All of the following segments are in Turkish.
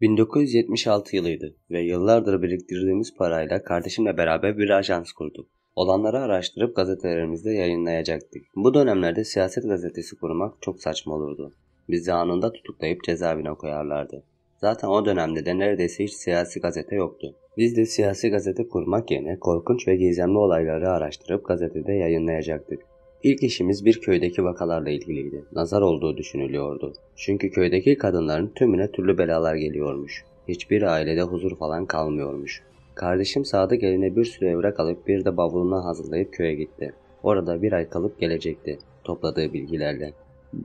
1976 yılıydı ve yıllardır biriktirdiğimiz parayla kardeşimle beraber bir ajans kurduk. Olanları araştırıp gazetelerimizde yayınlayacaktık. Bu dönemlerde siyaset gazetesi kurmak çok saçma olurdu. Bizi anında tutuklayıp cezaevine koyarlardı. Zaten o dönemde de neredeyse hiç siyasi gazete yoktu. Biz de siyasi gazete kurmak yerine korkunç ve gizemli olayları araştırıp gazetede yayınlayacaktık. İlk işimiz bir köydeki vakalarla ilgiliydi. Nazar olduğu düşünülüyordu. Çünkü köydeki kadınların tümüne türlü belalar geliyormuş. Hiçbir ailede huzur falan kalmıyormuş. Kardeşim Sadık eline bir sürü evrak alıp bir de bavulunu hazırlayıp köye gitti. Orada bir ay kalıp gelecekti topladığı bilgilerle.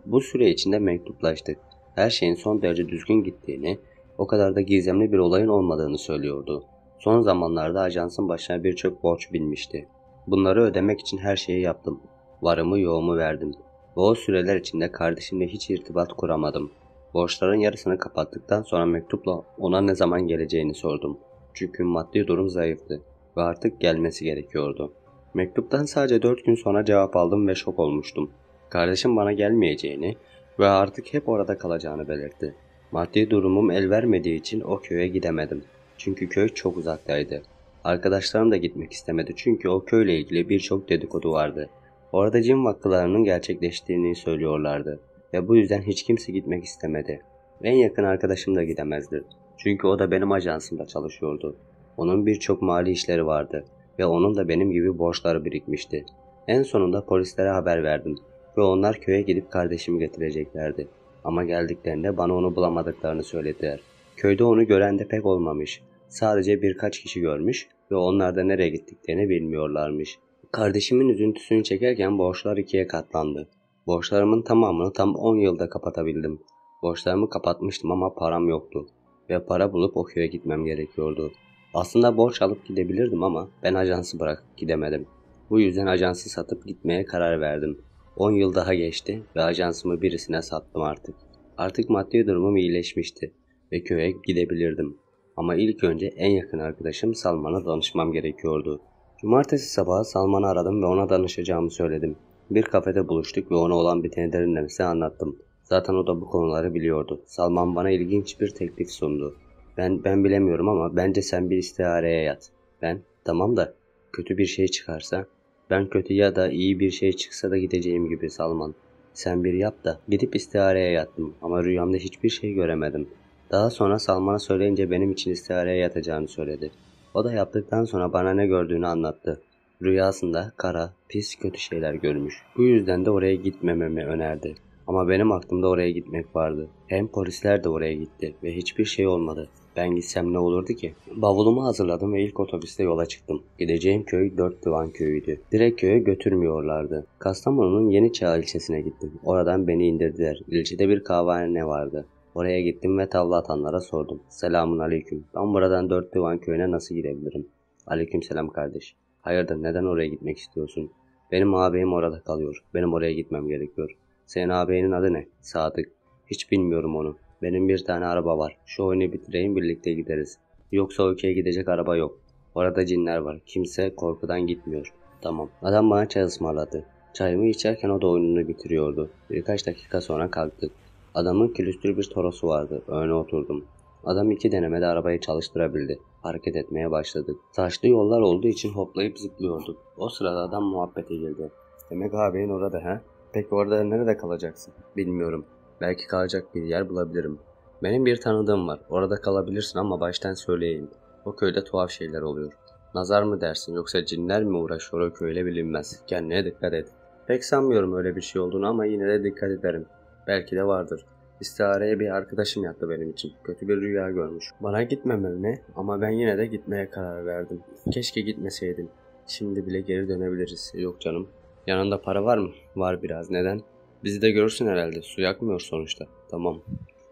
Bu süre içinde mektuplaştık. Her şeyin son derece düzgün gittiğini, o kadar da gizemli bir olayın olmadığını söylüyordu. Son zamanlarda ajansın başına birçok borç binmişti. Bunları ödemek için her şeyi yaptım. Varımı yoğumu verdim. Ve o süreler içinde kardeşimle hiç irtibat kuramadım. Borçların yarısını kapattıktan sonra mektupla ona ne zaman geleceğini sordum. Çünkü maddi durum zayıftı ve artık gelmesi gerekiyordu. Mektuptan sadece 4 gün sonra cevap aldım ve şok olmuştum. Kardeşim bana gelmeyeceğini ve artık hep orada kalacağını belirtti. Maddi durumum el vermediği için o köye gidemedim. Çünkü köy çok uzaktaydı. Arkadaşlarım da gitmek istemedi çünkü o köyle ilgili birçok dedikodu vardı. Orada cin vakılarının gerçekleştiğini söylüyorlardı ve bu yüzden hiç kimse gitmek istemedi. En yakın arkadaşım da gidemezdi. Çünkü o da benim ajansımda çalışıyordu. Onun birçok mali işleri vardı ve onun da benim gibi borçları birikmişti. En sonunda polislere haber verdim ve onlar köye gidip kardeşimi getireceklerdi. Ama geldiklerinde bana onu bulamadıklarını söylediler. Köyde onu gören de pek olmamış. Sadece birkaç kişi görmüş ve onlar da nereye gittiklerini bilmiyorlarmış. Kardeşimin üzüntüsünü çekerken borçlar ikiye katlandı. Borçlarımın tamamını tam 10 yılda kapatabildim. Borçlarımı kapatmıştım ama param yoktu. Ve para bulup o köye gitmem gerekiyordu. Aslında borç alıp gidebilirdim ama ben ajansı bırakıp gidemedim. Bu yüzden ajansı satıp gitmeye karar verdim. 10 yıl daha geçti ve ajansımı birisine sattım artık. Artık maddi durumum iyileşmişti ve köye gidebilirdim. Ama ilk önce en yakın arkadaşım Salman'a danışmam gerekiyordu. Cumartesi sabahı Salman'ı aradım ve ona danışacağımı söyledim. Bir kafede buluştuk ve ona olan biteni derinlemesine anlattım. Zaten o da bu konuları biliyordu. Salman bana ilginç bir teklif sundu. Ben ben bilemiyorum ama bence sen bir istihareye yat. Ben tamam da kötü bir şey çıkarsa ben kötü ya da iyi bir şey çıksa da gideceğim gibi Salman. Sen bir yap da gidip istihareye yattım ama rüyamda hiçbir şey göremedim. Daha sonra Salman'a söyleyince benim için istihareye yatacağını söyledi. O da yaptıktan sonra bana ne gördüğünü anlattı. Rüyasında kara, pis, kötü şeyler görmüş. Bu yüzden de oraya gitmememi önerdi. Ama benim aklımda oraya gitmek vardı. Hem polisler de oraya gitti ve hiçbir şey olmadı. Ben gitsem ne olurdu ki? Bavulumu hazırladım ve ilk otobüste yola çıktım. Gideceğim köy Dört Divan köyüydü. Direkt köye götürmüyorlardı. Kastamonu'nun Yeni Çağ ilçesine gittim. Oradan beni indirdiler. İlçede bir kahvehane vardı. Oraya gittim ve tavla atanlara sordum. Selamun aleyküm. Ben buradan Dört Divan köyüne nasıl gidebilirim? Aleyküm selam kardeş. Hayırdır neden oraya gitmek istiyorsun? Benim ağabeyim orada kalıyor. Benim oraya gitmem gerekiyor. Senin ağabeyinin adı ne? Sadık. Hiç bilmiyorum onu. Benim bir tane araba var. Şu oyunu bitireyim birlikte gideriz. Yoksa ülkeye gidecek araba yok. Orada cinler var. Kimse korkudan gitmiyor. Tamam. Adam bana çay ısmarladı. Çayımı içerken o da oyununu bitiriyordu. Birkaç dakika sonra kalktık. Adamın külüstür bir torosu vardı. Öne oturdum. Adam iki denemede arabayı çalıştırabildi. Hareket etmeye başladık. Taşlı yollar olduğu için hoplayıp zıplıyorduk. O sırada adam muhabbete girdi. Demek ağabeyin orada he? Peki orada nerede kalacaksın? Bilmiyorum. Belki kalacak bir yer bulabilirim. Benim bir tanıdığım var. Orada kalabilirsin ama baştan söyleyeyim. O köyde tuhaf şeyler oluyor. Nazar mı dersin yoksa cinler mi uğraşıyor o köyle bilinmez. Kendine dikkat et. Pek sanmıyorum öyle bir şey olduğunu ama yine de dikkat ederim. Belki de vardır. İstihareye bir arkadaşım yattı benim için. Kötü bir rüya görmüş. Bana gitmememi ama ben yine de gitmeye karar verdim. Keşke gitmeseydim. Şimdi bile geri dönebiliriz. Yok canım. Yanında para var mı? Var biraz. Neden? Bizi de görürsün herhalde. Su yakmıyor sonuçta. Tamam.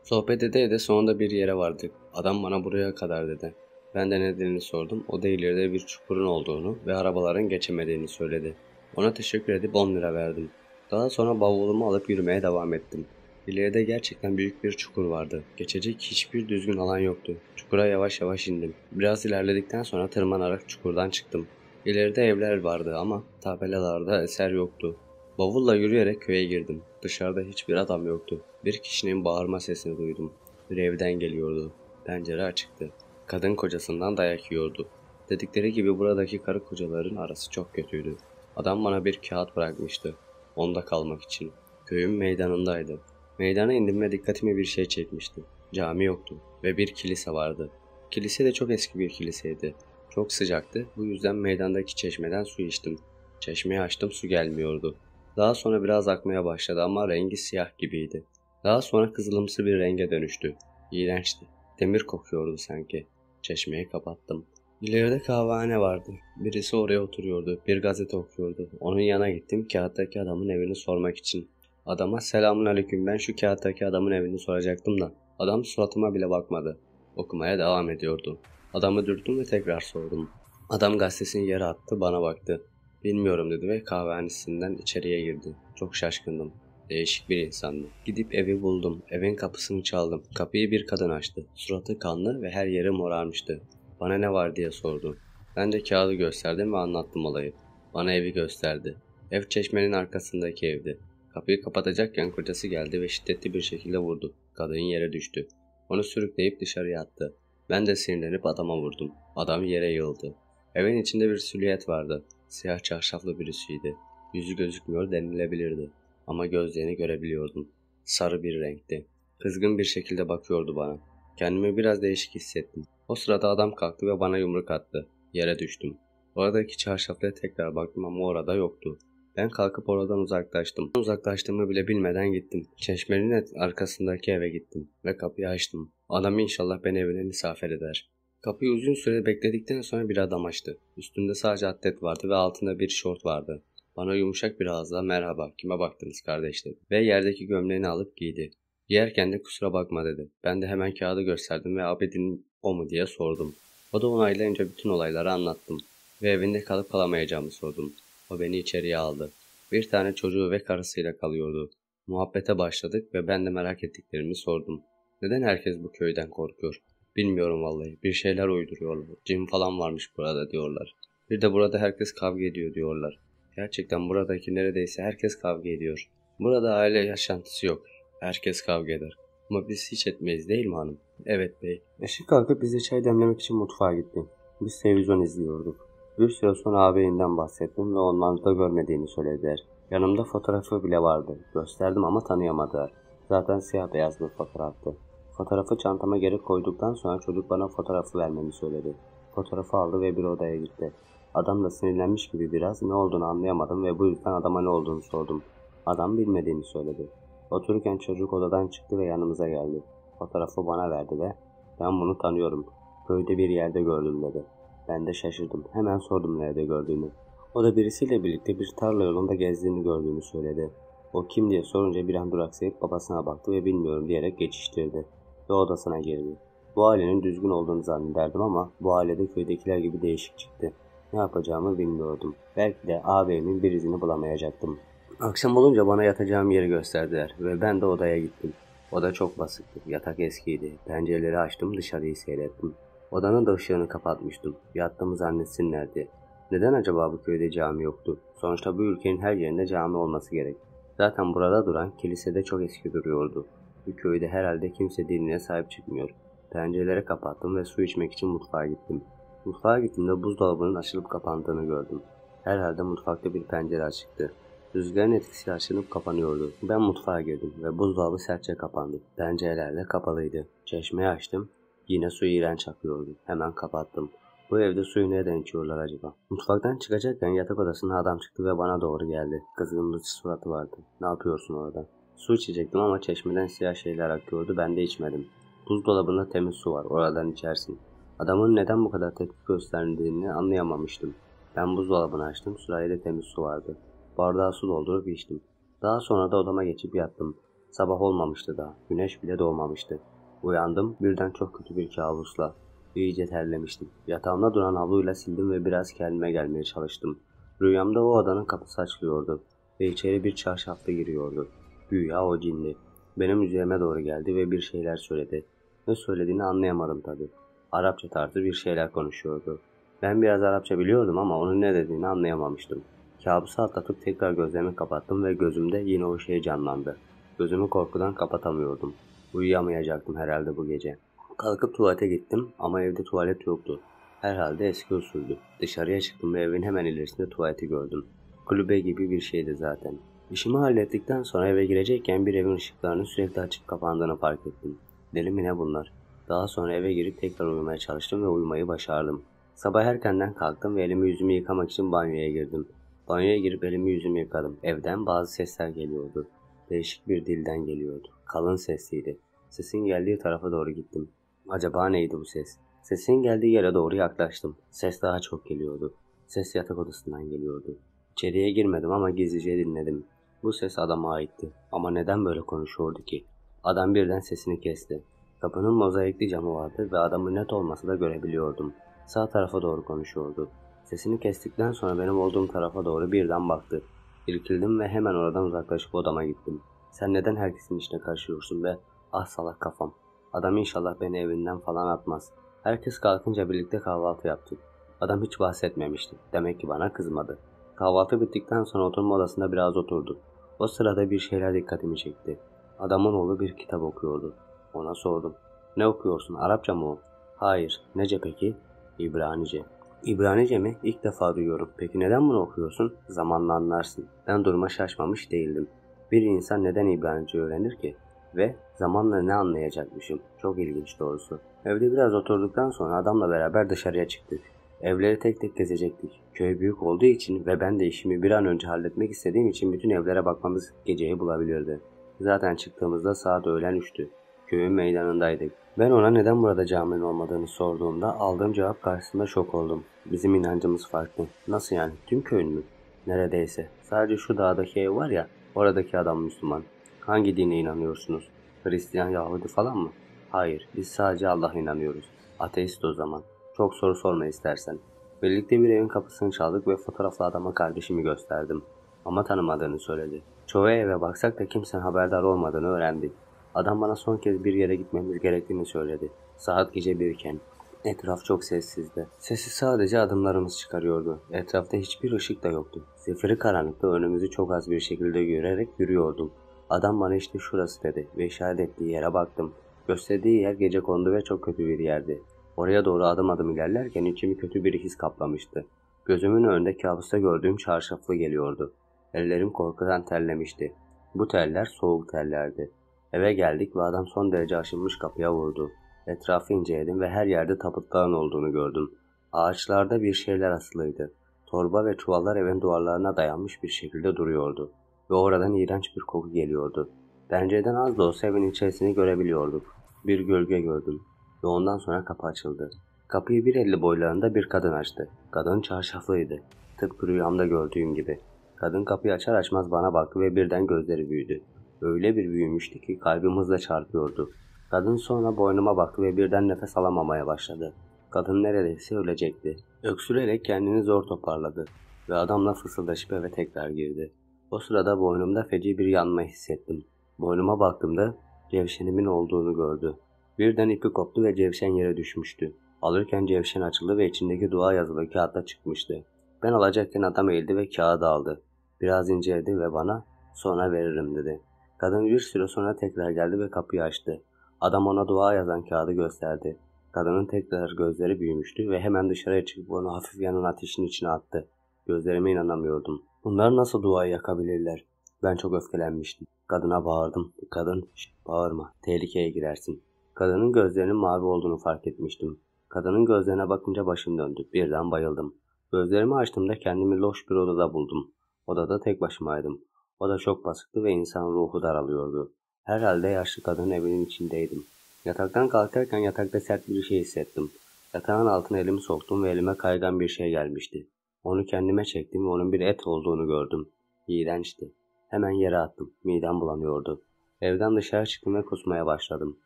Sohbet ede de sonunda bir yere vardık. Adam bana buraya kadar dedi. Ben de nedenini sordum. O da ileride bir çukurun olduğunu ve arabaların geçemediğini söyledi. Ona teşekkür edip 10 lira verdim. Daha sonra bavulumu alıp yürümeye devam ettim. İleride gerçekten büyük bir çukur vardı. Geçecek hiçbir düzgün alan yoktu. Çukura yavaş yavaş indim. Biraz ilerledikten sonra tırmanarak çukurdan çıktım. İleride evler vardı ama tabelalarda eser yoktu. Bavulla yürüyerek köye girdim. Dışarıda hiçbir adam yoktu. Bir kişinin bağırma sesini duydum. Bir evden geliyordu. Pencere açıktı. Kadın kocasından dayak yiyordu. Dedikleri gibi buradaki karı kocaların arası çok kötüydü. Adam bana bir kağıt bırakmıştı. Onda kalmak için. Köyün meydanındaydı. Meydana indim ve dikkatimi bir şey çekmişti. Cami yoktu ve bir kilise vardı. Kilise de çok eski bir kiliseydi. Çok sıcaktı. Bu yüzden meydandaki çeşmeden su içtim. Çeşmeyi açtım su gelmiyordu. Daha sonra biraz akmaya başladı ama rengi siyah gibiydi. Daha sonra kızılımsı bir renge dönüştü. İğrençti. Demir kokuyordu sanki. Çeşmeyi kapattım. İleride kahvehane vardı. Birisi oraya oturuyordu. Bir gazete okuyordu. Onun yana gittim kağıttaki adamın evini sormak için. Adama selamun aleyküm ben şu kağıttaki adamın evini soracaktım da. Adam suratıma bile bakmadı. Okumaya devam ediyordu. Adamı dürttüm ve tekrar sordum. Adam gazetesini yere attı bana baktı. Bilmiyorum dedi ve kahvehanesinden içeriye girdi. Çok şaşkındım. Değişik bir insandı. Gidip evi buldum. Evin kapısını çaldım. Kapıyı bir kadın açtı. Suratı kanlı ve her yeri morarmıştı. Bana ne var diye sordu. Ben de kağıdı gösterdim ve anlattım olayı. Bana evi gösterdi. Ev çeşmenin arkasındaki evdi. Kapıyı kapatacakken kocası geldi ve şiddetli bir şekilde vurdu. Kadın yere düştü. Onu sürükleyip dışarıya attı. Ben de sinirlenip adama vurdum. Adam yere yığıldı. Evin içinde bir silüet vardı. Siyah çarşaflı birisiydi. Yüzü gözükmüyor denilebilirdi. Ama gözlerini görebiliyordum. Sarı bir renkti. Kızgın bir şekilde bakıyordu bana. Kendimi biraz değişik hissettim. O sırada adam kalktı ve bana yumruk attı. Yere düştüm. Oradaki çarşaflara tekrar baktım ama orada yoktu. Ben kalkıp oradan uzaklaştım. Uzaklaştığımı bile bilmeden gittim. Çeşmenin arkasındaki eve gittim ve kapıyı açtım. Adam inşallah beni evine misafir eder. Kapıyı uzun süre bekledikten sonra bir adam açtı. Üstünde sadece atlet vardı ve altında bir şort vardı. Bana yumuşak bir ağızla merhaba kime baktınız kardeş. Ve yerdeki gömleğini alıp giydi. Giyerken de kusura bakma dedi. Ben de hemen kağıdı gösterdim ve abidin o mu diye sordum. O da onaylayınca bütün olayları anlattım. Ve evinde kalıp kalamayacağımı sordum. O beni içeriye aldı. Bir tane çocuğu ve karısıyla kalıyordu. Muhabbete başladık ve ben de merak ettiklerimi sordum. Neden herkes bu köyden korkuyor? Bilmiyorum vallahi. Bir şeyler uyduruyorlar. Cin falan varmış burada diyorlar. Bir de burada herkes kavga ediyor diyorlar. Gerçekten buradaki neredeyse herkes kavga ediyor. Burada aile yaşantısı yok. Herkes kavga eder. Ama biz hiç etmeyiz değil mi hanım? Evet bey. Eşi kalkıp bize çay demlemek için mutfağa gitti. Biz televizyon izliyorduk. Bir süre sonra ağabeyinden bahsettim ve onları da görmediğini söylediler. Yanımda fotoğrafı bile vardı. Gösterdim ama tanıyamadılar. Zaten siyah beyaz bir fotoğraftı. Fotoğrafı çantama geri koyduktan sonra çocuk bana fotoğrafı vermemi söyledi. Fotoğrafı aldı ve bir odaya gitti. Adam da sinirlenmiş gibi biraz ne olduğunu anlayamadım ve bu yüzden adama ne olduğunu sordum. Adam bilmediğini söyledi. Otururken çocuk odadan çıktı ve yanımıza geldi. Fotoğrafı bana verdi ve ben bunu tanıyorum. Köyde bir yerde gördüm dedi. Ben de şaşırdım. Hemen sordum nerede gördüğünü. O da birisiyle birlikte bir tarla yolunda gezdiğini gördüğünü söyledi. O kim diye sorunca bir an duraksayıp babasına baktı ve bilmiyorum diyerek geçiştirdi. Ve odasına girdi. Bu ailenin düzgün olduğunu zannederdim ama bu ailede köydekiler gibi değişik çıktı. Ne yapacağımı bilmiyordum. Belki de ağabeyimin bir izini bulamayacaktım. Akşam olunca bana yatacağım yeri gösterdiler ve ben de odaya gittim. Oda çok basıktı. Yatak eskiydi. Pencereleri açtım dışarıyı seyrettim. Odanın da ışığını kapatmıştım. Yattığımı zannetsinler diye. Neden acaba bu köyde cami yoktu? Sonuçta bu ülkenin her yerinde cami olması gerek. Zaten burada duran kilisede çok eski duruyordu. Bu köyde herhalde kimse dinine sahip çıkmıyor. Pencereleri kapattım ve su içmek için mutfağa gittim. Mutfağa gittiğimde buzdolabının açılıp kapandığını gördüm. Herhalde mutfakta bir pencere açıktı. Rüzgarın etkisi açılıp kapanıyordu. Ben mutfağa girdim ve buzdolabı sertçe kapandı. Pencereler de kapalıydı. Çeşmeyi açtım. Yine su iğrenç akıyordu. Hemen kapattım. Bu evde suyu neden içiyorlar acaba? Mutfaktan çıkacakken yatak odasına adam çıktı ve bana doğru geldi. Kızgın bir suratı vardı. Ne yapıyorsun orada? Su içecektim ama çeşmeden siyah şeyler akıyordu. Ben de içmedim. Buzdolabında temiz su var. Oradan içersin. Adamın neden bu kadar tepki gösterdiğini anlayamamıştım. Ben buzdolabını açtım. Sırayla temiz su vardı. Bardağı su doldurup içtim. Daha sonra da odama geçip yattım. Sabah olmamıştı daha. Güneş bile doğmamıştı. Uyandım birden çok kötü bir kabusla. İyice terlemiştim. Yatağımda duran havluyla sildim ve biraz kendime gelmeye çalıştım. Rüyamda o odanın kapısı açılıyordu ve içeri bir çarşafta giriyordu. Güya o cindi. Benim üzerime doğru geldi ve bir şeyler söyledi. Ne söylediğini anlayamadım tabi. Arapça tarzı bir şeyler konuşuyordu. Ben biraz Arapça biliyordum ama onun ne dediğini anlayamamıştım. Kabusu atlatıp tekrar gözlerimi kapattım ve gözümde yine o şey canlandı. Gözümü korkudan kapatamıyordum. Uyuyamayacaktım herhalde bu gece. Kalkıp tuvalete gittim ama evde tuvalet yoktu. Herhalde eski usuldü. Dışarıya çıktım ve evin hemen ilerisinde tuvaleti gördüm. Kulübe gibi bir şeydi zaten. İşimi hallettikten sonra eve girecekken bir evin ışıklarının sürekli açık kapandığını fark ettim. Deli mi ne bunlar? Daha sonra eve girip tekrar uyumaya çalıştım ve uyumayı başardım. Sabah erkenden kalktım ve elimi yüzümü yıkamak için banyoya girdim. Banyoya girip elimi yüzümü yıkadım. Evden bazı sesler geliyordu. Değişik bir dilden geliyordu. Kalın sesliydi. Sesin geldiği tarafa doğru gittim. Acaba neydi bu ses? Sesin geldiği yere doğru yaklaştım. Ses daha çok geliyordu. Ses yatak odasından geliyordu. İçeriye girmedim ama gizlice dinledim. Bu ses adama aitti. Ama neden böyle konuşuyordu ki? Adam birden sesini kesti. Kapının mozaikli camı vardı ve adamı net olmasa da görebiliyordum. Sağ tarafa doğru konuşuyordu. Sesini kestikten sonra benim olduğum tarafa doğru birden baktı. İrkildim ve hemen oradan uzaklaşıp odama gittim. Sen neden herkesin içine karışıyorsun be? Ah salak kafam. Adam inşallah beni evinden falan atmaz. Herkes kalkınca birlikte kahvaltı yaptık. Adam hiç bahsetmemişti. Demek ki bana kızmadı. Kahvaltı bittikten sonra oturma odasında biraz oturduk. O sırada bir şeyler dikkatimi çekti. Adamın oğlu bir kitap okuyordu. Ona sordum. Ne okuyorsun? Arapça mı o? Hayır. Nece peki? İbranice. İbranice mi? İlk defa duyuyorum. Peki neden bunu okuyorsun? Zamanla anlarsın. Ben duruma şaşmamış değildim. Bir insan neden İbranice öğrenir ki? Ve zamanla ne anlayacakmışım? Çok ilginç doğrusu. Evde biraz oturduktan sonra adamla beraber dışarıya çıktık. Evleri tek tek gezecektik. Köy büyük olduğu için ve ben de işimi bir an önce halletmek istediğim için bütün evlere bakmamız geceyi bulabilirdi. Zaten çıktığımızda saat öğlen üçtü. Köyün meydanındaydık. Ben ona neden burada caminin olmadığını sorduğumda aldığım cevap karşısında şok oldum. Bizim inancımız farklı. Nasıl yani? Tüm köyün mü? Neredeyse. Sadece şu dağdaki ev var ya, oradaki adam Müslüman. Hangi dine inanıyorsunuz? Hristiyan, Yahudi falan mı? Hayır, biz sadece Allah'a inanıyoruz. Ateist o zaman. Çok soru sorma istersen. Birlikte bir evin kapısını çaldık ve fotoğraflı adama kardeşimi gösterdim. Ama tanımadığını söyledi. Çoğu eve baksak da kimsenin haberdar olmadığını öğrendik. Adam bana son kez bir yere gitmemiz gerektiğini söyledi. Saat gece birken. Etraf çok sessizdi. Sesi sadece adımlarımız çıkarıyordu. Etrafta hiçbir ışık da yoktu. Zifiri karanlıkta önümüzü çok az bir şekilde görerek yürüyordum. Adam bana işte şurası dedi ve işaret ettiği yere baktım. Gösterdiği yer gece kondu ve çok kötü bir yerdi. Oraya doğru adım adım ilerlerken içimi kötü bir his kaplamıştı. Gözümün önünde kabusta gördüğüm çarşaflı geliyordu. Ellerim korkudan terlemişti. Bu teller soğuk tellerdi. Eve geldik ve adam son derece aşınmış kapıya vurdu. Etrafı inceledim ve her yerde tapıtların olduğunu gördüm. Ağaçlarda bir şeyler asılıydı. Torba ve çuvallar evin duvarlarına dayanmış bir şekilde duruyordu. Ve oradan iğrenç bir koku geliyordu. Pencereden az da olsa evin içerisini görebiliyorduk. Bir gölge gördüm. Ve ondan sonra kapı açıldı. Kapıyı bir elli boylarında bir kadın açtı. Kadın çarşaflıydı. Tıpkı rüyamda gördüğüm gibi. Kadın kapıyı açar açmaz bana baktı ve birden gözleri büyüdü. Öyle bir büyümüştü ki kalbim hızla çarpıyordu. Kadın sonra boynuma baktı ve birden nefes alamamaya başladı. Kadın neredeyse ölecekti. Öksürerek kendini zor toparladı ve adamla fısıldaşıp eve tekrar girdi. O sırada boynumda feci bir yanma hissettim. Boynuma baktığımda cevşenimin olduğunu gördü. Birden ipi koptu ve cevşen yere düşmüştü. Alırken cevşen açıldı ve içindeki dua yazılı kağıtta çıkmıştı. Ben alacakken adam eğildi ve kağıdı aldı. Biraz inceledi ve bana sonra veririm dedi. Kadın bir süre sonra tekrar geldi ve kapıyı açtı. Adam ona dua yazan kağıdı gösterdi. Kadının tekrar gözleri büyümüştü ve hemen dışarıya çıkıp onu hafif yanan ateşin içine attı. Gözlerime inanamıyordum. Bunlar nasıl duayı yakabilirler? Ben çok öfkelenmiştim. Kadına bağırdım. Kadın, bağırma, tehlikeye girersin. Kadının gözlerinin mavi olduğunu fark etmiştim. Kadının gözlerine bakınca başım döndü. Birden bayıldım. Gözlerimi açtığımda kendimi loş bir odada buldum. Odada tek başımaydım. O da çok basıktı ve insan ruhu daralıyordu. Herhalde yaşlı kadının evinin içindeydim. Yataktan kalkarken yatakta sert bir şey hissettim. Yatağın altına elimi soktum ve elime kaygan bir şey gelmişti. Onu kendime çektim ve onun bir et olduğunu gördüm. İğrençti. Hemen yere attım. Midem bulanıyordu. Evden dışarı çıktım ve kusmaya başladım.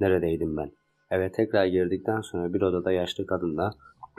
Neredeydim ben? Eve tekrar girdikten sonra bir odada yaşlı kadınla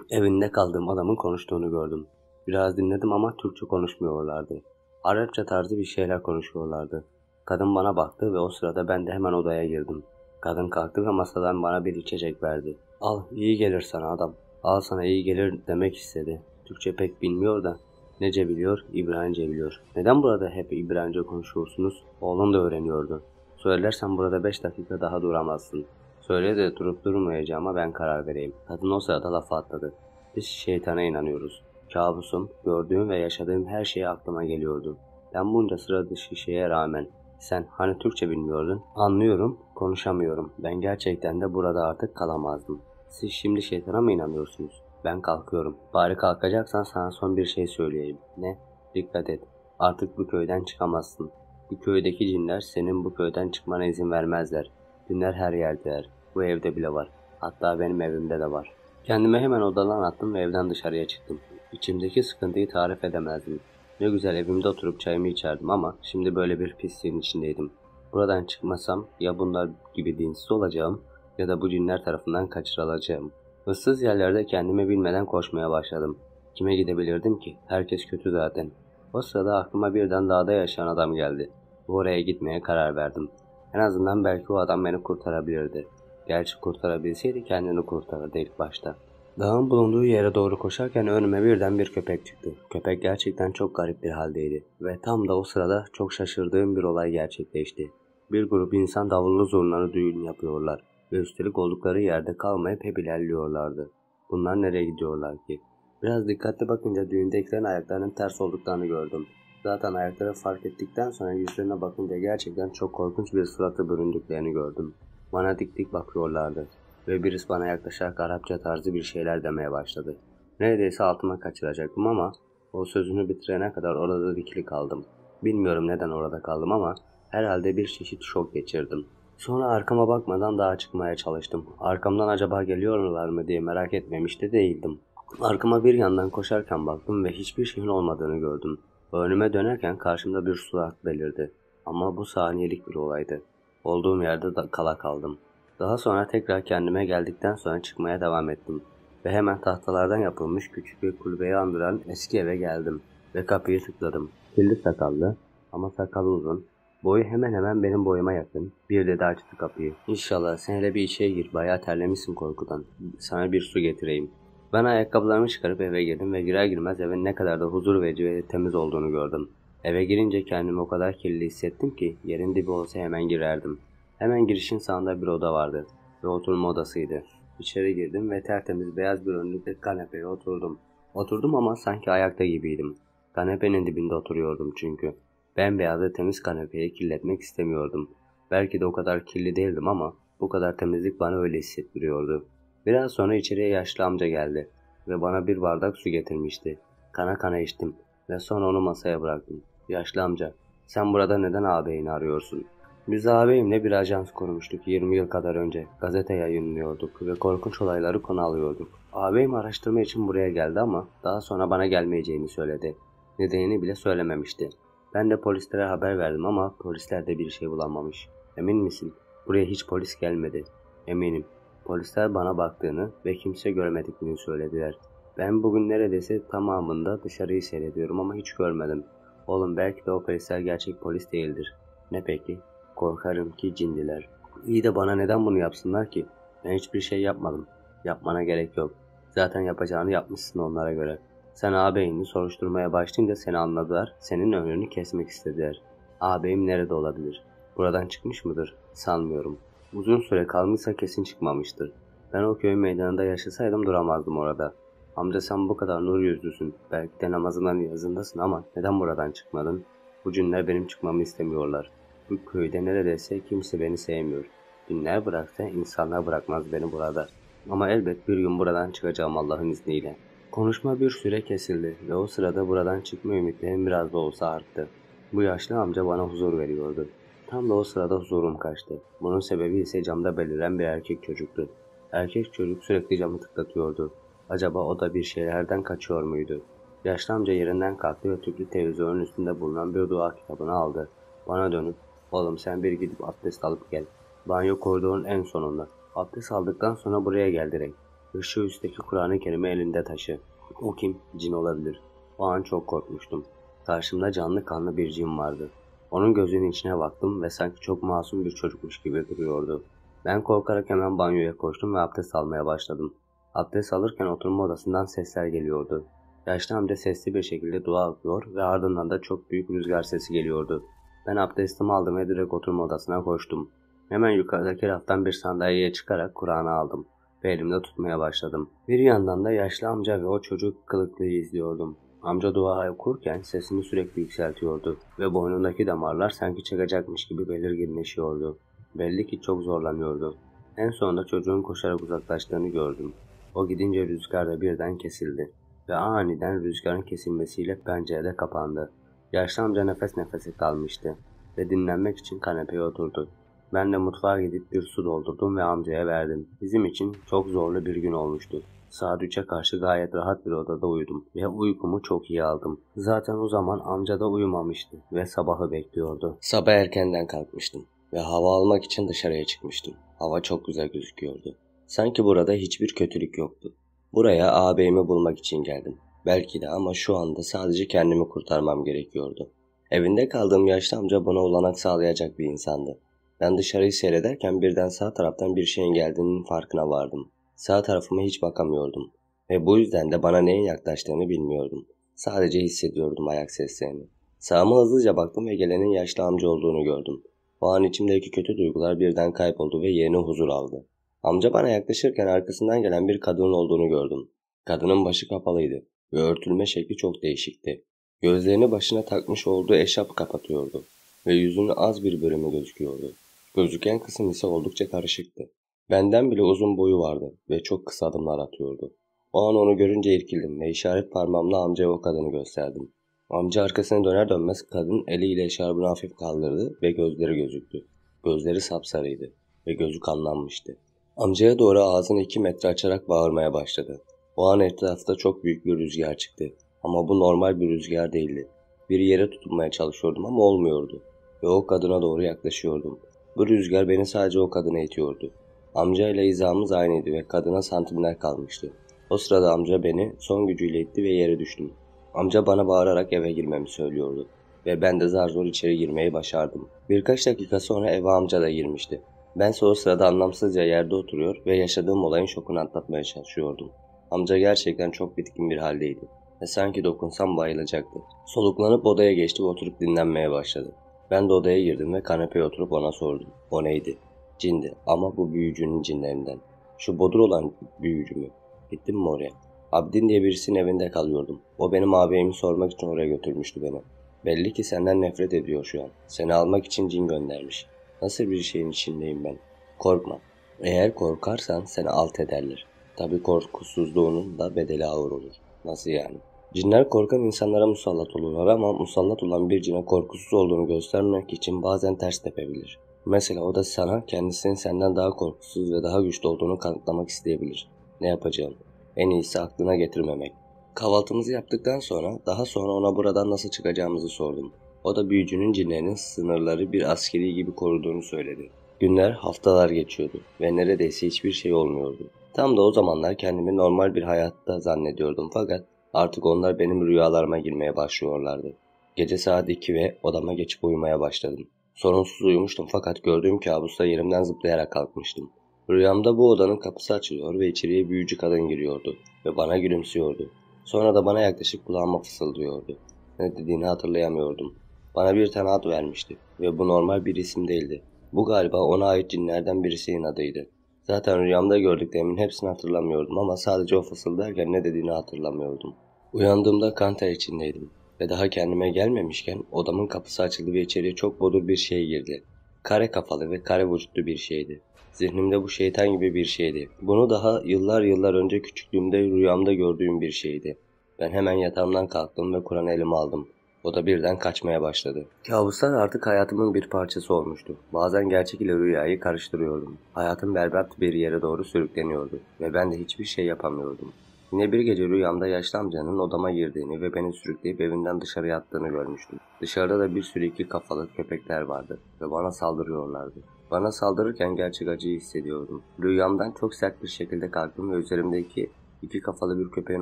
evinde kaldığım adamın konuştuğunu gördüm. Biraz dinledim ama Türkçe konuşmuyorlardı. Arapça tarzı bir şeyler konuşuyorlardı. Kadın bana baktı ve o sırada ben de hemen odaya girdim. Kadın kalktı ve masadan bana bir içecek verdi. Al iyi gelir sana adam. Al sana iyi gelir demek istedi. Türkçe pek bilmiyor da nece biliyor, İbranice biliyor. Neden burada hep İbranice konuşuyorsunuz? Oğlum da öğreniyordu. Söylersen burada 5 dakika daha duramazsın. Söyle de durup durmayacağıma ben karar vereyim. Kadın o sırada lafa atladı. Biz şeytana inanıyoruz. Kabusum, gördüğüm ve yaşadığım her şey aklıma geliyordu. Ben bunca sıra dışı şeye rağmen sen hani Türkçe bilmiyordun? Anlıyorum, konuşamıyorum. Ben gerçekten de burada artık kalamazdım. Siz şimdi şeytana mı inanıyorsunuz? Ben kalkıyorum. Bari kalkacaksan sana son bir şey söyleyeyim. Ne? Dikkat et. Artık bu köyden çıkamazsın. Bu köydeki cinler senin bu köyden çıkmana izin vermezler. Cinler her yerdeler. Bu evde bile var. Hatta benim evimde de var. Kendime hemen odadan attım ve evden dışarıya çıktım. İçimdeki sıkıntıyı tarif edemezdim. Ne güzel evimde oturup çayımı içerdim ama şimdi böyle bir pisliğin içindeydim. Buradan çıkmasam ya bunlar gibi dinsiz olacağım ya da bu cinler tarafından kaçırılacağım. Issız yerlerde kendimi bilmeden koşmaya başladım. Kime gidebilirdim ki? Herkes kötü zaten. O sırada aklıma birden dağda yaşayan adam geldi. Oraya gitmeye karar verdim. En azından belki o adam beni kurtarabilirdi. Gerçi kurtarabilseydi kendini kurtarırdı ilk başta. Dağın bulunduğu yere doğru koşarken önüme birden bir köpek çıktı. Köpek gerçekten çok garip bir haldeydi ve tam da o sırada çok şaşırdığım bir olay gerçekleşti. Bir grup insan davullu zurnalı düğün yapıyorlar ve üstelik oldukları yerde kalmayıp hep ilerliyorlardı. Bunlar nereye gidiyorlar ki? Biraz dikkatli bakınca düğündekilerin ayaklarının ters olduklarını gördüm. Zaten ayakları fark ettikten sonra yüzlerine bakınca gerçekten çok korkunç bir suratı büründüklerini gördüm. Bana dik dik bakıyorlardı ve birisi bana yaklaşarak Arapça tarzı bir şeyler demeye başladı. Neredeyse altıma kaçıracaktım ama o sözünü bitirene kadar orada dikili kaldım. Bilmiyorum neden orada kaldım ama herhalde bir çeşit şok geçirdim. Sonra arkama bakmadan daha çıkmaya çalıştım. Arkamdan acaba geliyorlar mı diye merak etmemiş de değildim. Arkama bir yandan koşarken baktım ve hiçbir şeyin olmadığını gördüm. Önüme dönerken karşımda bir surat belirdi. Ama bu saniyelik bir olaydı. Olduğum yerde kala kaldım. Daha sonra tekrar kendime geldikten sonra çıkmaya devam ettim. Ve hemen tahtalardan yapılmış küçük bir kulübeyi andıran eski eve geldim. Ve kapıyı tıkladım. Kirli sakallı ama sakalı uzun. Boyu hemen hemen benim boyuma yakın. Bir dedi açtı kapıyı. İnşallah sen hele bir içeri gir. Bayağı terlemişsin korkudan. Sana bir su getireyim. Ben ayakkabılarımı çıkarıp eve girdim ve girer girmez evin ne kadar da huzur verici ve temiz olduğunu gördüm. Eve girince kendimi o kadar kirli hissettim ki yerin dibi olsa hemen girerdim. Hemen girişin sağında bir oda vardı ve oturma odasıydı. İçeri girdim ve tertemiz beyaz bir önlükle kanepeye oturdum. Oturdum ama sanki ayakta gibiydim. Kanepenin dibinde oturuyordum çünkü. Bembeyazı temiz kanepeyi kirletmek istemiyordum. Belki de o kadar kirli değildim ama bu kadar temizlik bana öyle hissettiriyordu. Biraz sonra içeriye yaşlı amca geldi ve bana bir bardak su getirmişti. Kana kana içtim ve sonra onu masaya bıraktım. Yaşlı amca, sen burada neden ağabeyini arıyorsun? Biz ağabeyimle bir ajans kurmuştuk 20 yıl kadar önce. Gazete yayınlıyorduk ve korkunç olayları konu alıyorduk. Ağabeyim araştırma için buraya geldi ama daha sonra bana gelmeyeceğini söyledi. Nedenini bile söylememişti. Ben de polislere haber verdim ama polisler de bir şey bulamamış. Emin misin? Buraya hiç polis gelmedi. Eminim. Polisler bana baktığını ve kimse görmediklerini söylediler. Ben bugün neredeyse tamamında dışarıyı seyrediyorum ama hiç görmedim. Oğlum belki de o polisler gerçek polis değildir. Ne peki? Korkarım ki cindiler. İyi de bana neden bunu yapsınlar ki? Ben hiçbir şey yapmadım. Yapmana gerek yok. Zaten yapacağını yapmışsın onlara göre. Sen ağabeyini soruşturmaya başlayınca seni anladılar. Senin önünü kesmek istediler. Ağabeyim nerede olabilir? Buradan çıkmış mıdır? Sanmıyorum. Uzun süre kalmışsa kesin çıkmamıştır. Ben o köy meydanında yaşasaydım duramazdım orada. Amca sen bu kadar nur yüzlüsün. Belki de namazından yazındasın ama neden buradan çıkmadın? Bu cinler benim çıkmamı istemiyorlar. Bu köyde neredeyse kimse beni sevmiyor. Dinler bıraksa insanlar bırakmaz beni burada. Ama elbet bir gün buradan çıkacağım Allah'ın izniyle. Konuşma bir süre kesildi ve o sırada buradan çıkma ümitlerim biraz da olsa arttı. Bu yaşlı amca bana huzur veriyordu. Tam da o sırada huzurum kaçtı. Bunun sebebi ise camda beliren bir erkek çocuktu. Erkek çocuk sürekli camı tıklatıyordu. Acaba o da bir şeylerden kaçıyor muydu? Yaşlı amca yerinden kalktı ve tüplü televizyonun üstünde bulunan bir dua kitabını aldı. Bana dönüp, oğlum sen bir gidip abdest alıp gel. Banyo koridorun en sonunda. Abdest aldıktan sonra buraya gel direkt. Işığı üstteki Kur'an-ı Kerim'i elinde taşı. O kim? Cin olabilir. O an çok korkmuştum. Karşımda canlı kanlı bir cin vardı. Onun gözünün içine baktım ve sanki çok masum bir çocukmuş gibi duruyordu. Ben korkarak hemen banyoya koştum ve abdest almaya başladım. Abdest alırken oturma odasından sesler geliyordu. Yaşlı amca sesli bir şekilde dua okuyor ve ardından da çok büyük rüzgar sesi geliyordu. Ben abdestimi aldım ve direkt oturma odasına koştum. Hemen yukarıdaki raftan bir sandalyeye çıkarak Kur'an'ı aldım ve elimde tutmaya başladım. Bir yandan da yaşlı amca ve o çocuk kılıklıyı izliyordum. Amca dua okurken sesini sürekli yükseltiyordu ve boynundaki damarlar sanki çıkacakmış gibi belirginleşiyordu. Belli ki çok zorlanıyordu. En sonunda çocuğun koşarak uzaklaştığını gördüm. O gidince rüzgar da birden kesildi ve aniden rüzgarın kesilmesiyle pencerede kapandı. Yaşlı amca nefes nefese kalmıştı ve dinlenmek için kanepeye oturdu. Ben de mutfağa gidip bir su doldurdum ve amcaya verdim. Bizim için çok zorlu bir gün olmuştu. Saat 3'e karşı gayet rahat bir odada uyudum ve uykumu çok iyi aldım. Zaten o zaman amca da uyumamıştı ve sabahı bekliyordu. Sabah erkenden kalkmıştım ve hava almak için dışarıya çıkmıştım. Hava çok güzel gözüküyordu. Sanki burada hiçbir kötülük yoktu. Buraya ağabeyimi bulmak için geldim. Belki de ama şu anda sadece kendimi kurtarmam gerekiyordu. Evinde kaldığım yaşlı amca bana olanak sağlayacak bir insandı. Ben dışarıyı seyrederken birden sağ taraftan bir şeyin geldiğinin farkına vardım. Sağ tarafıma hiç bakamıyordum ve bu yüzden de bana neyin yaklaştığını bilmiyordum. Sadece hissediyordum ayak seslerini. Sağıma hızlıca baktım ve gelenin yaşlı amca olduğunu gördüm. O an içimdeki kötü duygular birden kayboldu ve yerine huzur aldı. Amca bana yaklaşırken arkasından gelen bir kadın olduğunu gördüm. Kadının başı kapalıydı ve örtülme şekli çok değişikti. Gözlerini başına takmış olduğu eşap kapatıyordu ve yüzünün az bir bölümü gözüküyordu. Gözüken kısım ise oldukça karışıktı. Benden bile uzun boyu vardı ve çok kısa adımlar atıyordu. O an onu görünce irkildim ve işaret parmağımla amcaya o kadını gösterdim. Amca arkasına döner dönmez kadın eliyle eşarbını hafif kaldırdı ve gözleri gözüktü. Gözleri sapsarıydı ve gözü kanlanmıştı. Amcaya doğru ağzını iki metre açarak bağırmaya başladı. O an etrafta çok büyük bir rüzgar çıktı. Ama bu normal bir rüzgar değildi. Bir yere tutunmaya çalışıyordum ama olmuyordu. Ve o kadına doğru yaklaşıyordum. Bu rüzgar beni sadece o kadına itiyordu. Amca ile hizamız aynıydı ve kadına santimler kalmıştı. O sırada amca beni son gücüyle itti ve yere düştüm. Amca bana bağırarak eve girmemi söylüyordu. Ve ben de zar zor içeri girmeyi başardım. Birkaç dakika sonra eve amca da girmişti. Ben o sırada anlamsızca yerde oturuyor ve yaşadığım olayın şokunu atlatmaya çalışıyordum. Amca gerçekten çok bitkin bir haldeydi ve sanki dokunsam bayılacaktı. Soluklanıp odaya geçti ve oturup dinlenmeye başladı. Ben de odaya girdim ve kanepeye oturup ona sordum. O neydi? Cindi ama bu büyücünün cinlerinden. Şu bodur olan büyücü mü? Gittim mi oraya? Abdin diye birisinin evinde kalıyordum. O benim ağabeyimi sormak için oraya götürmüştü beni. Belli ki senden nefret ediyor şu an. Seni almak için cin göndermiş. Nasıl bir şeyin içindeyim ben? Korkma. Eğer korkarsan seni alt ederler. Tabi korkusuzluğunun da bedeli ağır olur. Nasıl yani? Cinler korkan insanlara musallat olurlar ama musallat olan bir cine korkusuz olduğunu göstermek için bazen ters tepebilir. Mesela o da sana kendisinin senden daha korkusuz ve daha güçlü olduğunu kanıtlamak isteyebilir. Ne yapacağım? En iyisi aklına getirmemek. Kahvaltımızı yaptıktan sonra daha sonra ona buradan nasıl çıkacağımızı sordum. O da büyücünün cinlerinin sınırları bir askeri gibi koruduğunu söyledi. Günler, haftalar geçiyordu ve neredeyse hiçbir şey olmuyordu. Tam da o zamanlar kendimi normal bir hayatta zannediyordum fakat artık onlar benim rüyalarıma girmeye başlıyorlardı. Gece saat 2 ve odama geçip uyumaya başladım. Sorunsuz uyumuştum fakat gördüğüm kabusta yerimden zıplayarak kalkmıştım. Rüyamda bu odanın kapısı açılıyor ve içeriye büyücü kadın giriyordu ve bana gülümsüyordu. Sonra da bana yaklaşık kulağıma fısıldıyordu. Ne dediğini hatırlayamıyordum. Bana bir tane ad vermişti ve bu normal bir isim değildi. Bu galiba ona ait cinlerden birisinin adıydı. Zaten rüyamda gördüklerimin hepsini hatırlamıyordum ama sadece o fısıldarken ne dediğini hatırlamıyordum. Uyandığımda kan ter içindeydim ve daha kendime gelmemişken odamın kapısı açıldı ve içeriye çok bodur bir şey girdi. Kare kafalı ve kare vücutlu bir şeydi. Zihnimde bu şeytan gibi bir şeydi. Bunu daha yıllar yıllar önce küçüklüğümde rüyamda gördüğüm bir şeydi. Ben hemen yatağımdan kalktım ve Kur'an elime aldım. O da birden kaçmaya başladı. Kabuslar artık hayatımın bir parçası olmuştu. Bazen gerçek ile rüyayı karıştırıyordum. Hayatım berbat bir yere doğru sürükleniyordu ve ben de hiçbir şey yapamıyordum. Yine bir gece rüyamda yaşlı amcanın odama girdiğini ve beni sürükleyip evinden dışarı attığını görmüştüm. Dışarıda da bir sürü iki kafalı köpekler vardı ve bana saldırıyorlardı. Bana saldırırken gerçek acıyı hissediyordum. Rüyamdan çok sert bir şekilde kalktım ve üzerimdeki iki kafalı bir köpeğin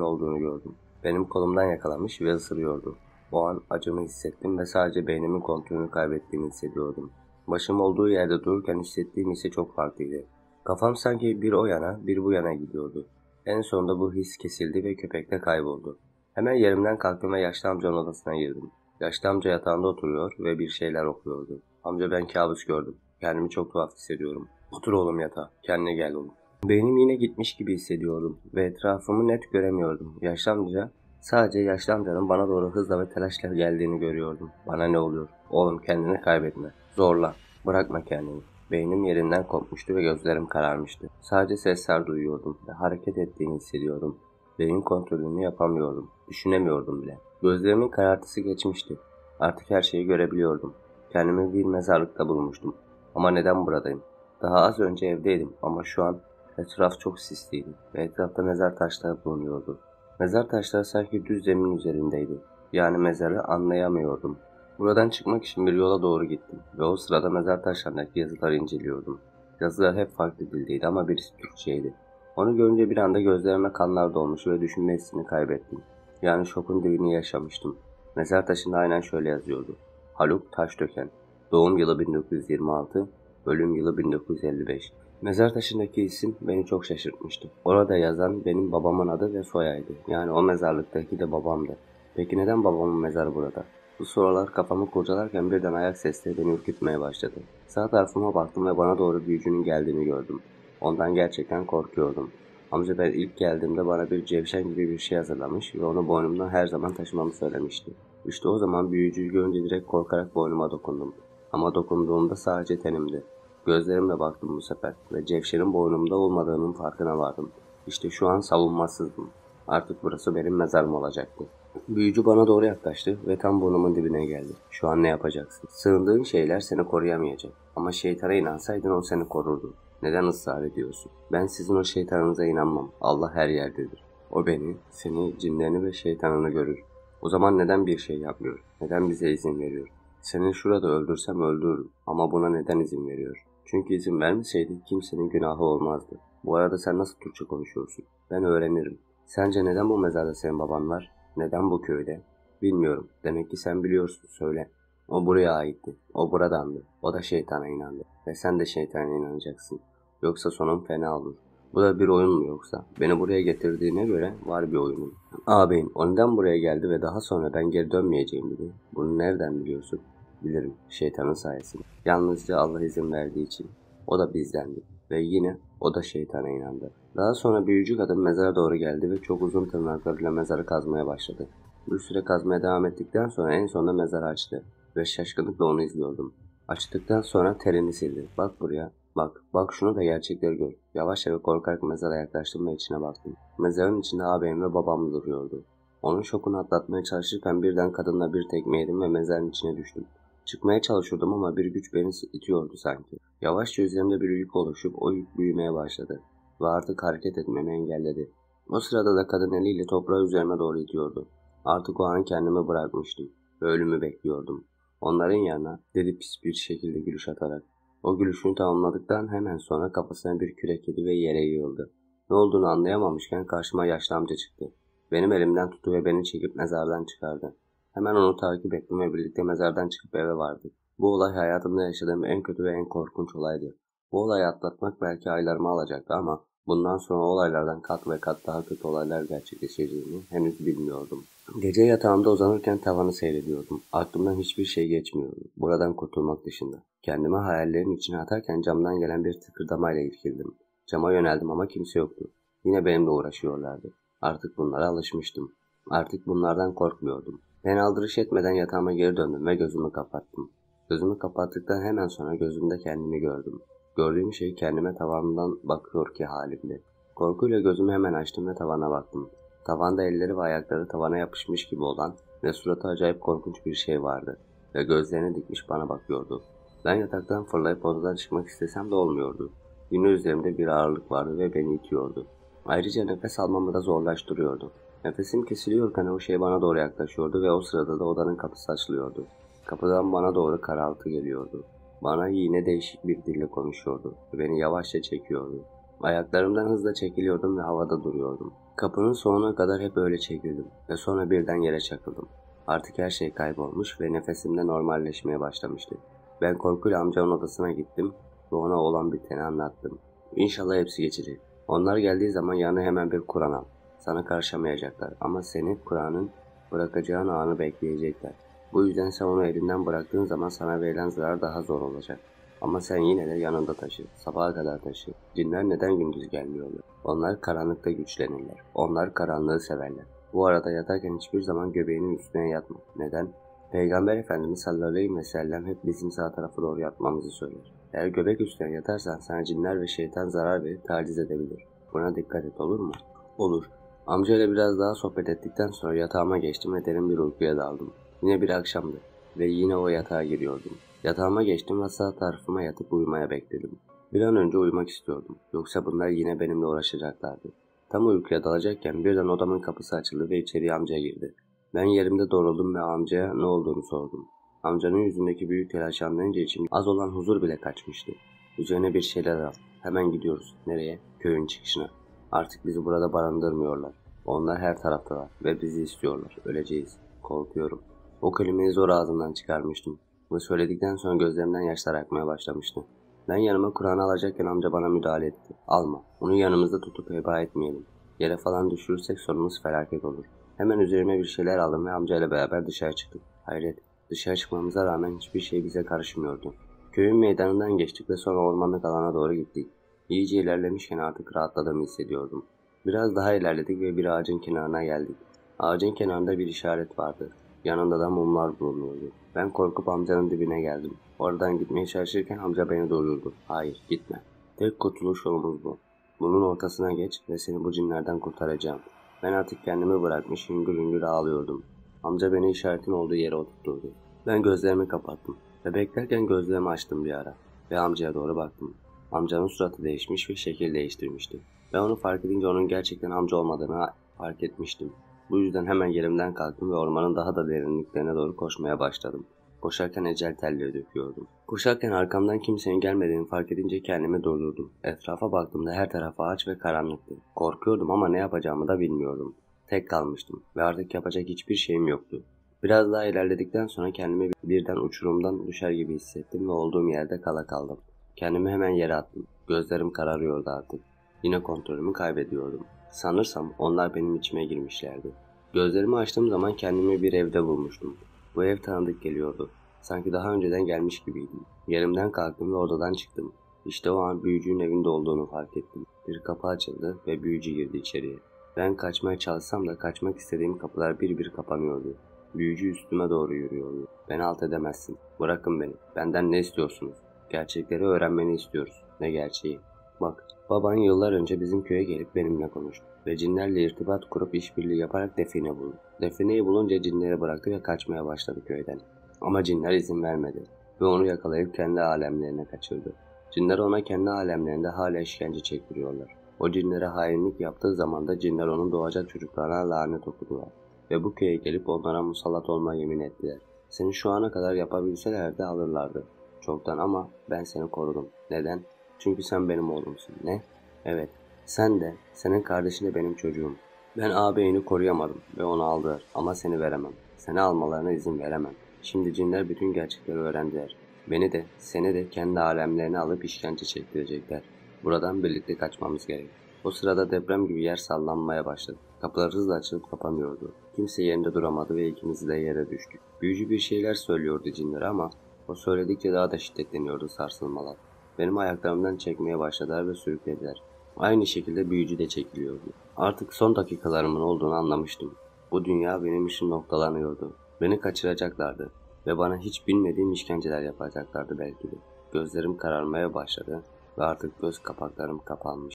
olduğunu gördüm. Benim kolumdan yakalamış ve ısırıyordu. O an acımı hissettim ve sadece beynimin kontrolünü kaybettiğimi hissediyordum. Başım olduğu yerde dururken hissettiğim ise çok farklıydı. Kafam sanki bir o yana bir bu yana gidiyordu. En sonunda bu his kesildi ve köpek de kayboldu. Hemen yerimden kalktım ve yaşlı amcanın odasına girdim. Yaşlı amca yatağında oturuyor ve bir şeyler okuyordu. Amca ben kabus gördüm. Kendimi çok tuhaf hissediyorum. Otur oğlum yatağa. Kendine gel oğlum. Beynim yine gitmiş gibi hissediyorum ve etrafımı net göremiyordum. Yaşlı amca sadece yaşlı amcanın bana doğru hızla ve telaşla geldiğini görüyordum. Bana ne oluyor? Oğlum kendini kaybetme. Zorla. Bırakma kendini. Beynim yerinden kopmuştu ve gözlerim kararmıştı. Sadece sesler duyuyordum ve hareket ettiğini hissediyordum. Beyin kontrolünü yapamıyordum. Düşünemiyordum bile. Gözlerimin karartısı geçmişti. Artık her şeyi görebiliyordum. Kendimi bir mezarlıkta bulmuştum. Ama neden buradayım? Daha az önce evdeydim ama şu an etraf çok sisliydi ve etrafta mezar taşları bulunuyordu. Mezar taşları sanki düz zemin üzerindeydi. Yani mezarı anlayamıyordum. Buradan çıkmak için bir yola doğru gittim ve o sırada mezar taşlarındaki yazıları inceliyordum. Yazılar hep farklı dildeydi ama birisi Türkçeydi. Onu görünce bir anda gözlerime kanlar dolmuş ve düşünme hissini kaybettim. Yani şokun dibini yaşamıştım. Mezar taşında aynen şöyle yazıyordu. Haluk Taşdöken. Doğum yılı 1926, ölüm yılı 1955. Mezar taşındaki isim beni çok şaşırtmıştı. Orada yazan benim babamın adı ve soyaydı. Yani o mezarlıktaki de babamdı. Peki neden babamın mezarı burada? Bu sorular kafamı kurcalarken birden ayak sesleri beni ürkütmeye başladı. Sağ tarafıma baktım ve bana doğru büyücünün geldiğini gördüm. Ondan gerçekten korkuyordum. Amca ben ilk geldiğimde bana bir cevşen gibi bir şey hazırlamış ve onu boynumdan her zaman taşımamı söylemişti. İşte o zaman büyücüyü görünce direkt korkarak boynuma dokundum. Ama dokunduğumda sadece tenimdi. Gözlerimle baktım bu sefer ve cevşerin boynumda olmadığının farkına vardım. İşte şu an savunmasızdım. Artık burası benim mezarım olacaktı. Büyücü bana doğru yaklaştı ve tam burnumun dibine geldi. Şu an ne yapacaksın? Sığındığın şeyler seni koruyamayacak. Ama şeytana inansaydın o seni korurdu. Neden ısrar ediyorsun? Ben sizin o şeytanınıza inanmam. Allah her yerdedir. O beni, seni, cinlerini ve şeytanını görür. O zaman neden bir şey yapmıyor? Neden bize izin veriyor? Seni şurada öldürsem öldürürüm ama buna neden izin veriyor? Çünkü izin vermeseydi kimsenin günahı olmazdı. Bu arada sen nasıl Türkçe konuşuyorsun? Ben öğrenirim. Sence neden bu mezarda senin baban var? Neden bu köyde? Bilmiyorum. Demek ki sen biliyorsun. Söyle. O buraya aitti. O buradandı. O da şeytana inandı. Ve sen de şeytana inanacaksın. Yoksa sonun fena olur. Bu da bir oyun mu yoksa? Beni buraya getirdiğine göre var bir oyunun. Ağabeyin ondan buraya geldi ve daha sonra ben geri dönmeyeceğim dedi. Bunu nereden biliyorsun? Bilirim. Şeytanın sayesinde. Yalnızca Allah izin verdiği için. O da bizdendi. Ve yine o da şeytana inandı. Daha sonra büyücü kadın mezara doğru geldi ve çok uzun tırnaklarıyla mezarı kazmaya başladı. Bir süre kazmaya devam ettikten sonra en sonunda mezarı açtı ve şaşkınlıkla onu izliyordum. Açtıktan sonra terini sildi. Bak buraya, bak, bak şunu da gerçekleri gör. Yavaşça ve korkarak mezara yaklaştım ve içine baktım. Mezarın içinde ağabeyim ve babam duruyordu. Onun şokunu atlatmaya çalışırken birden kadınla bir tekme yedim ve mezarın içine düştüm. Çıkmaya çalışıyordum ama bir güç beni itiyordu sanki. Yavaşça üzerimde bir yük oluşup o yük büyümeye başladı ve artık hareket etmemi engelledi. O sırada da kadın eliyle toprağı üzerime doğru itiyordu. Artık o an kendimi bırakmıştım ve ölümü bekliyordum. Onların yanına dedi pis bir şekilde gülüş atarak. O gülüşünü tamamladıktan hemen sonra kafasına bir kürek yedi ve yere yığıldı. Ne olduğunu anlayamamışken karşıma yaşlı amca çıktı. Benim elimden tuttu ve beni çekip mezardan çıkardı. Hemen onu takip ettim ve birlikte mezardan çıkıp eve vardık. Bu olay hayatımda yaşadığım en kötü ve en korkunç olaydı. Bu olayı atlatmak belki aylarımı alacaktı ama bundan sonra olaylardan kat ve kat daha kötü olaylar gerçekleşeceğini henüz bilmiyordum. Gece yatağımda uzanırken tavanı seyrediyordum. Aklımdan hiçbir şey geçmiyordu. Buradan kurtulmak dışında. Kendimi hayallerin içine atarken camdan gelen bir tıkırdamayla irkildim. Cama yöneldim ama kimse yoktu. Yine benimle uğraşıyorlardı. Artık bunlara alışmıştım. Artık bunlardan korkmuyordum. Ben aldırış etmeden yatağıma geri döndüm ve gözümü kapattım. Gözümü kapattıktan hemen sonra gözümde kendimi gördüm. Gördüğüm şey kendime tavandan bakıyor ki halimdi. Korkuyla gözümü hemen açtım ve tavana baktım. Tavanda elleri ve ayakları tavana yapışmış gibi olan ve suratı acayip korkunç bir şey vardı ve gözlerini dikmiş bana bakıyordu. Ben yataktan fırlayıp odadan çıkmak istesem de olmuyordu. Yine üzerimde bir ağırlık vardı ve beni itiyordu. Ayrıca nefes almamı da zorlaştırıyordu. Nefesim kesiliyorken o şey bana doğru yaklaşıyordu ve o sırada da odanın kapısı açılıyordu. Kapıdan bana doğru karaltı geliyordu. Bana yine değişik bir dille konuşuyordu beni yavaşça çekiyordu. Ayaklarımdan hızla çekiliyordum ve havada duruyordum. Kapının sonuna kadar hep öyle çekildim ve sonra birden yere çakıldım. Artık her şey kaybolmuş ve nefesimde normalleşmeye başlamıştı. Ben korkuyla amcamın odasına gittim ve ona olan biteni anlattım. İnşallah hepsi geçecek. Onlar geldiği zaman yanına hemen bir Kur'an al. Sana karışamayacaklar ama seni Kur'an'ın bırakacağın anı bekleyecekler. Bu yüzden sen onu elinden bıraktığın zaman sana verilen zarar daha zor olacak. Ama sen yine de yanında taşı. Sabaha kadar taşı. Cinler neden gündüz gelmiyorlar? Onlar karanlıkta güçlenirler. Onlar karanlığı severler. Bu arada yatarken hiçbir zaman göbeğinin üstüne yatma. Neden? Peygamber Efendimiz sallallahu aleyhi ve sellem hep bizim sağ tarafa doğru yatmamızı söyler. Eğer göbek üstüne yatarsan sana cinler ve şeytan zarar verip taciz edebilir. Buna dikkat et olur mu? Olur. Amcayla biraz daha sohbet ettikten sonra yatağıma geçtim ve derin bir uykuya daldım. Yine bir akşamdı ve yine o yatağa giriyordum. Yatağıma geçtim ve sağ tarafıma yatıp uyumaya bekledim. Bir an önce uyumak istiyordum. Yoksa bunlar yine benimle uğraşacaklardı. Tam uykuya dalacakken birden odamın kapısı açıldı ve içeriye amca girdi. Ben yerimde doğruldum ve amcaya ne olduğunu sordum. Amcanın yüzündeki büyük telaş anlayınca içim az olan huzur bile kaçmıştı. Üzerine bir şeyler al. Hemen gidiyoruz. Nereye? Köyün çıkışına. Artık bizi burada barındırmıyorlar. Onlar her taraftalar ve bizi istiyorlar. Öleceğiz. Korkuyorum. O kelimeyi zor ağzımdan çıkarmıştım. Ve söyledikten sonra gözlerimden yaşlar akmaya başlamıştı. Ben yanıma Kur'an'ı alacakken amca bana müdahale etti. Alma. Onu yanımızda tutup heba etmeyelim. Yere falan düşürürsek sonumuz felaket olur. Hemen üzerime bir şeyler aldım ve amcayla beraber dışarı çıktık. Hayret. Dışarı çıkmamıza rağmen hiçbir şey bize karışmıyordu. Köyün meydanından geçtik ve sonra ormanlık alana doğru gittik. İyice ilerlemişken artık rahatladığımı hissediyordum. Biraz daha ilerledik ve bir ağacın kenarına geldik. Ağacın kenarında bir işaret vardı. Yanında da mumlar bulunuyordu. Ben korkup amcanın dibine geldim. Oradan gitmeye çalışırken amca beni durdurdu. Hayır gitme. Tek kurtuluş yolumuz bu. Bunun ortasına geç ve seni bu cinlerden kurtaracağım. Ben artık kendimi bırakmış hüngür hüngür ağlıyordum. Amca beni işaretin olduğu yere oturtturdu. Ben gözlerimi kapattım ve beklerken gözlerimi açtım bir ara ve amcaya doğru baktım. Amcanın suratı değişmiş ve şekil değiştirmişti. Ben onu fark edince onun gerçekten amca olmadığını fark etmiştim. Bu yüzden hemen yerimden kalktım ve ormanın daha da derinliklerine doğru koşmaya başladım. Koşarken ecel telleri döküyordum. Koşarken arkamdan kimsenin gelmediğini fark edince kendimi durdurdum. Etrafa baktığımda her taraf ağaç ve karanlıktı. Korkuyordum ama ne yapacağımı da bilmiyordum. Tek kalmıştım ve artık yapacak hiçbir şeyim yoktu. Biraz daha ilerledikten sonra kendimi birden uçurumdan düşer gibi hissettim ve olduğum yerde kala kaldım. Kendimi hemen yere attım. Gözlerim kararıyordu artık. Yine kontrolümü kaybediyordum. Sanırsam onlar benim içime girmişlerdi. Gözlerimi açtığım zaman kendimi bir evde bulmuştum. Bu ev tanıdık geliyordu. Sanki daha önceden gelmiş gibiydim. Yerimden kalktım ve odadan çıktım. İşte o an büyücünün evinde olduğunu fark ettim. Bir kapı açıldı ve büyücü girdi içeriye. Ben kaçmaya çalışsam da kaçmak istediğim kapılar bir bir kapanıyordu. Büyücü üstüme doğru yürüyordu. Beni alt edemezsin. Bırakın beni. Benden ne istiyorsunuz? Gerçekleri öğrenmeni istiyoruz. Ne gerçeği? Bak, baban yıllar önce bizim köye gelip benimle konuştu ve cinlerle irtibat kurup işbirliği yaparak define buldu. Defineyi bulunca cinleri bıraktı ve kaçmaya başladı köyden. Ama cinler izin vermedi ve onu yakalayıp kendi alemlerine kaçırdı. Cinler ona kendi alemlerinde hala işkence çektiriyorlar. O cinlere hainlik yaptığı zaman da cinler onun doğacak çocuklarına lanet okudular. Ve bu köye gelip onlara musallat olma yemin ettiler. Seni şu ana kadar yapabilselerdi alırlardı. Çoktan ama ben seni korudum. Neden? Çünkü sen benim oğlumsun. Ne? Evet. Sen de, senin kardeşin de benim çocuğum. Ben ağabeyini koruyamadım ve onu aldılar ama seni veremem. Seni almalarına izin veremem. Şimdi cinler bütün gerçekleri öğrendiler. Beni de, seni de kendi alemlerine alıp işkence çektirecekler. Buradan birlikte kaçmamız gerek. O sırada deprem gibi yer sallanmaya başladı. Kapılar hızla açılıp kapanıyordu. Kimse yerinde duramadı ve ikimiz de yere düştük. Büyücü bir şeyler söylüyordu cinlere ama o söyledikçe daha da şiddetleniyordu sarsılmalar. Benim ayaklarımdan çekmeye başladılar ve sürüklediler. Aynı şekilde büyücü de çekiliyordu. Artık son dakikalarımın olduğunu anlamıştım. Bu dünya benim için noktalanıyordu. Beni kaçıracaklardı ve bana hiç bilmediğim işkenceler yapacaklardı belki de. Gözlerim kararmaya başladı ve artık göz kapaklarım kapanmış.